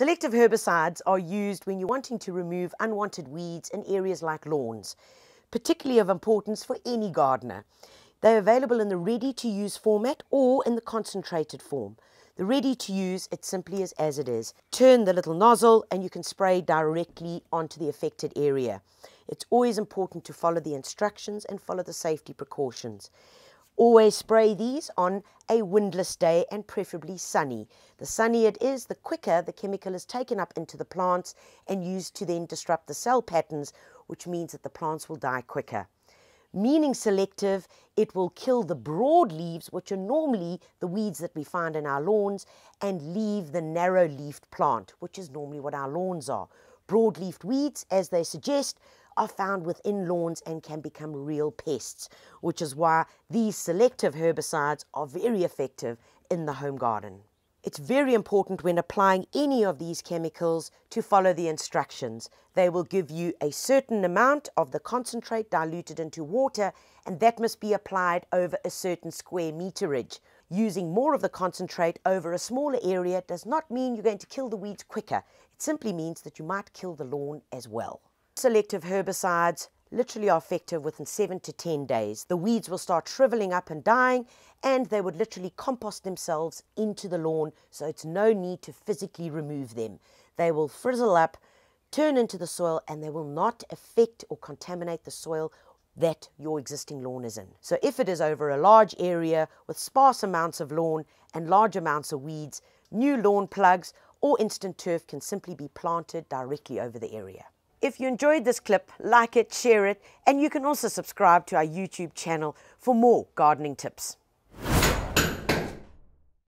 Selective herbicides are used when you're wanting to remove unwanted weeds in areas like lawns, particularly of importance for any gardener. They're available in the ready to use format or in the concentrated form. The ready to use, it simply is as it is. Turn the little nozzle and you can spray directly onto the affected area. It's always important to follow the instructions and follow the safety precautions. Always spray these on a windless day and preferably sunny. The sunnier it is, the quicker the chemical is taken up into the plants and used to then disrupt the cell patterns, which means that the plants will die quicker meaning selective, it will kill the broad leaves, which are normally the weeds that we find in our lawns, and leave the narrow leafed plant, which is normally what our lawns are. Broad leafed weeds, as they suggest, are found within lawns and can become real pests, which is why these selective herbicides are very effective in the home garden. It's very important when applying any of these chemicals to follow the instructions. They will give you a certain amount of the concentrate diluted into water and that must be applied over a certain square meterage. Using more of the concentrate over a smaller area does not mean you're going to kill the weeds quicker. It simply means that you might kill the lawn as well. Selective herbicides literally are effective within seven to 10 days. The weeds will start shriveling up and dying, and they would literally compost themselves into the lawn, so it's no need to physically remove them. They will frizzle up, turn into the soil, and they will not affect or contaminate the soil that your existing lawn is in. So if it is over a large area with sparse amounts of lawn and large amounts of weeds, new lawn plugs or instant turf can simply be planted directly over the area. If you enjoyed this clip, like it, share it, and you can also subscribe to our YouTube channel for more gardening tips.